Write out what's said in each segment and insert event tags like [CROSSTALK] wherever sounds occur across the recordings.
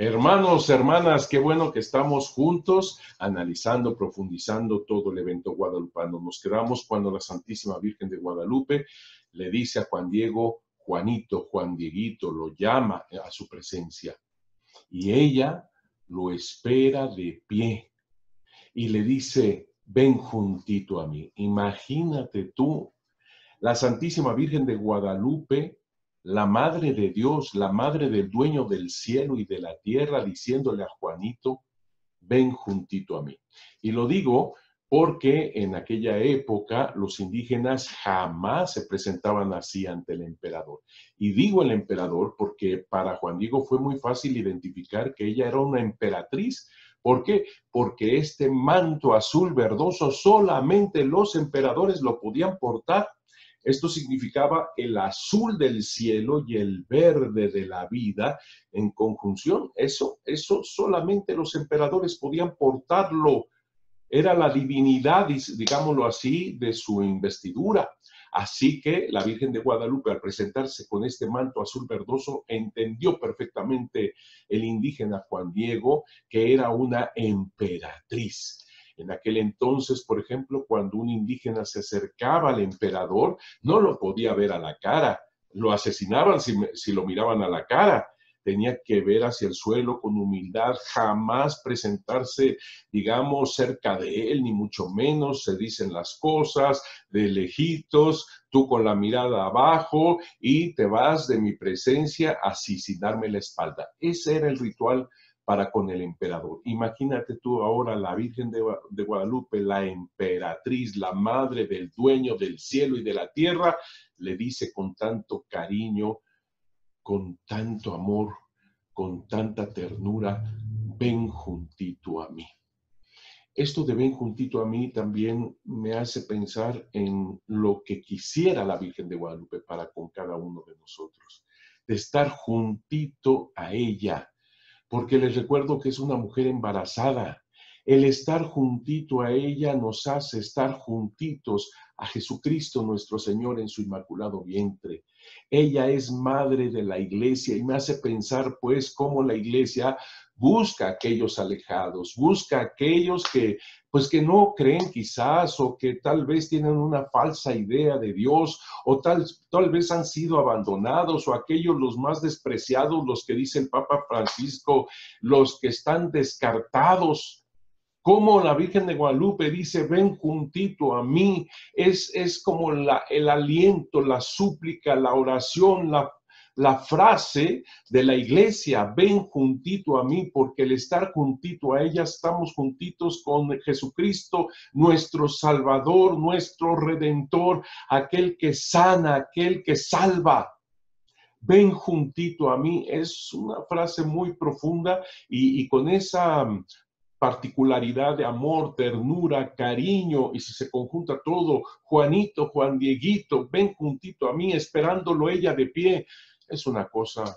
Hermanos, hermanas, qué bueno que estamos juntos analizando, profundizando todo el evento guadalupano. Nos quedamos cuando la Santísima Virgen de Guadalupe le dice a Juan Diego, Juanito, Juan Dieguito, lo llama a su presencia. Y ella lo espera de pie y le dice, ven juntito a mí. Imagínate tú, la Santísima Virgen de Guadalupe la madre de Dios, la madre del dueño del cielo y de la tierra, diciéndole a Juanito, ven juntito a mí. Y lo digo porque en aquella época los indígenas jamás se presentaban así ante el emperador. Y digo el emperador porque para Juan Diego fue muy fácil identificar que ella era una emperatriz. ¿Por qué? Porque este manto azul verdoso solamente los emperadores lo podían portar esto significaba el azul del cielo y el verde de la vida en conjunción. Eso, eso solamente los emperadores podían portarlo. Era la divinidad, digámoslo así, de su investidura. Así que la Virgen de Guadalupe, al presentarse con este manto azul verdoso, entendió perfectamente el indígena Juan Diego que era una emperatriz. En aquel entonces, por ejemplo, cuando un indígena se acercaba al emperador, no lo podía ver a la cara, lo asesinaban si, lo miraban a la cara. Tenía que ver hacia el suelo con humildad, jamás presentarse, digamos, cerca de él, ni mucho menos. Se dicen las cosas de lejitos, tú con la mirada abajo y te vas de mi presencia así sin darme la espalda. Ese era el ritual para con el emperador. Imagínate tú ahora la Virgen de, Guadalupe, la emperatriz, la madre del dueño del cielo y de la tierra, le dice con tanto cariño, con tanto amor, con tanta ternura, ven juntito a mí. Esto de ven juntito a mí también me hace pensar en lo que quisiera la Virgen de Guadalupe para con cada uno de nosotros, de estar juntito a ella, porque les recuerdo que es una mujer embarazada. El estar juntito a ella nos hace estar juntitos a Jesucristo nuestro Señor en su inmaculado vientre. Ella es madre de la iglesia y me hace pensar pues cómo la iglesia busca a aquellos alejados, busca a aquellos que pues que no creen quizás o que tal vez tienen una falsa idea de Dios o tal, tal vez han sido abandonados o aquellos los más despreciados, los que dice el Papa Francisco, los que están descartados. Como la Virgen de Guadalupe dice, ven juntito a mí, es, es como el aliento, la súplica, la oración, la, la frase de la iglesia, ven juntito a mí, porque el estar juntito a ella, estamos juntitos con Jesucristo, nuestro Salvador, nuestro Redentor, aquel que sana, aquel que salva. Ven juntito a mí, es una frase muy profunda y, y, con esa particularidad de amor, ternura, cariño, y si se conjunta todo, Juanito, Juan Dieguito, ven juntito a mí, esperándolo ella de pie, es una cosa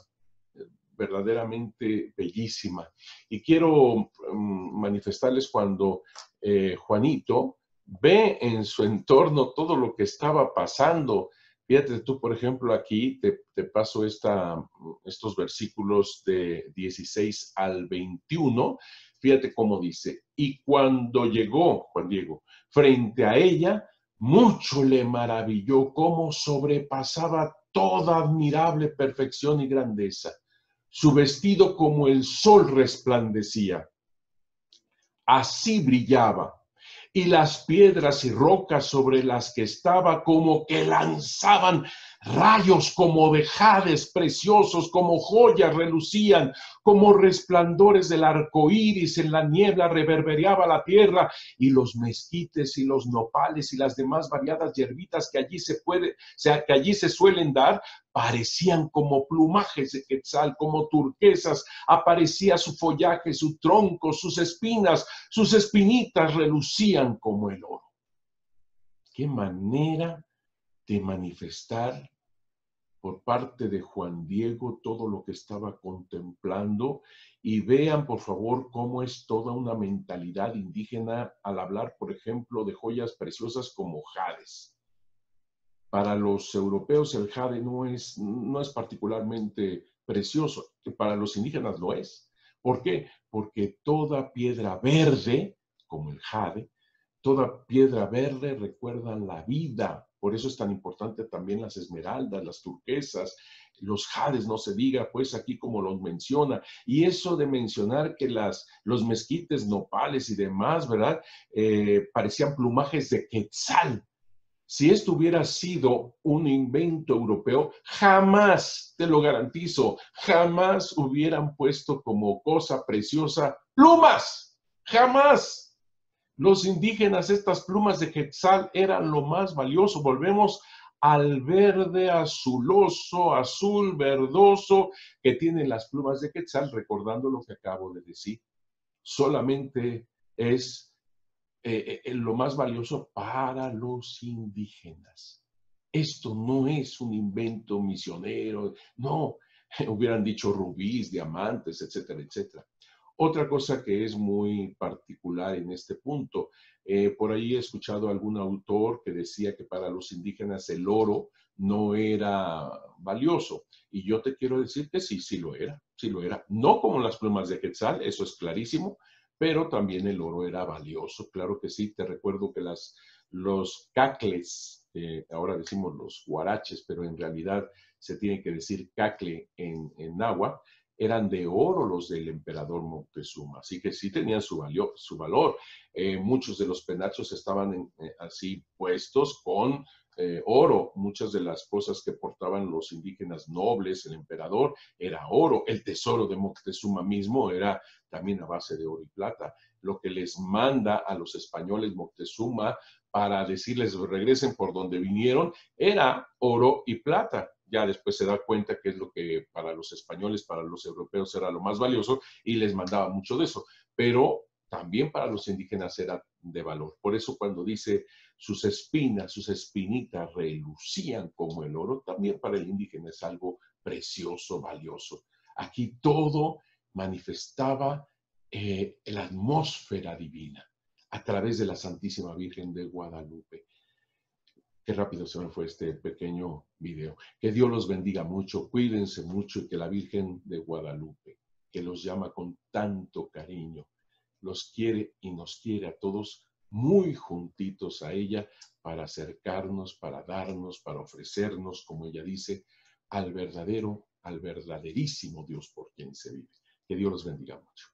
eh, verdaderamente bellísima. Y quiero mm, manifestarles cuando eh, Juanito ve en su entorno todo lo que estaba pasando. Fíjate tú, por ejemplo, aquí te, te paso esta, estos versículos de 16 al 21 Fíjate cómo dice, y cuando llegó Juan Diego frente a ella, mucho le maravilló cómo sobrepasaba toda admirable perfección y grandeza. Su vestido como el sol resplandecía. Así brillaba. Y las piedras y rocas sobre las que estaba como que lanzaban Rayos como de jades preciosos, como joyas relucían, como resplandores del arco iris en la niebla reverberaba la tierra, y los mezquites y los nopales y las demás variadas hierbitas que allí se puede, que allí se suelen dar, parecían como plumajes de quetzal, como turquesas, aparecía su follaje, su tronco, sus espinas, sus espinitas relucían como el oro. Qué manera de manifestar por parte de Juan Diego todo lo que estaba contemplando y vean por favor cómo es toda una mentalidad indígena al hablar, por ejemplo, de joyas preciosas como jades. Para los europeos el jade no es, no es particularmente precioso, para los indígenas lo es. ¿Por qué? Porque toda piedra verde, como el jade, toda piedra verde recuerda la vida. Por eso es tan importante también las esmeraldas, las turquesas, los jades, no se diga, pues aquí como los menciona. Y eso de mencionar que las, los mezquites, nopales y demás, ¿verdad? Eh, parecían plumajes de quetzal. Si esto hubiera sido un invento europeo, jamás, te lo garantizo, jamás hubieran puesto como cosa preciosa plumas. Jamás. Los indígenas, estas plumas de quetzal eran lo más valioso. Volvemos al verde azuloso, azul verdoso que tienen las plumas de quetzal, recordando lo que acabo de decir. Solamente es eh, eh, lo más valioso para los indígenas. Esto no es un invento misionero, no, [LAUGHS] hubieran dicho rubíes, diamantes, etcétera, etcétera. Otra cosa que es muy particular en este punto, eh, por ahí he escuchado a algún autor que decía que para los indígenas el oro no era valioso. Y yo te quiero decir que sí, sí lo era, sí lo era. No como las plumas de Quetzal, eso es clarísimo, pero también el oro era valioso. Claro que sí, te recuerdo que las, los cacles, ahora decimos los guaraches, pero en realidad se tiene que decir cacle en, en agua, eran de oro los del emperador Moctezuma, así que sí tenían su, su valor. Eh, muchos de los penachos estaban eh, así puestos con eh, oro. Muchas de las cosas que portaban los indígenas nobles, el emperador, era oro. El tesoro de Moctezuma mismo era también a base de oro y plata. Lo que les manda a los españoles Moctezuma para decirles regresen por donde vinieron era oro y plata. Ya después se da cuenta que es lo que para los españoles, para los europeos era lo más valioso y les mandaba mucho de eso. Pero también para los indígenas era de valor. Por eso cuando dice sus espinas, sus espinitas relucían como el oro, también para el indígena es algo precioso, valioso. Aquí todo manifestaba eh, la atmósfera divina a través de la Santísima Virgen de Guadalupe. Qué rápido se me fue este pequeño video. Que Dios los bendiga mucho, cuídense mucho y que la Virgen de Guadalupe, que los llama con tanto cariño, los quiere y nos quiere a todos muy juntitos a ella para acercarnos, para darnos, para ofrecernos, como ella dice, al verdadero, al verdaderísimo Dios por quien se vive. Que Dios los bendiga mucho.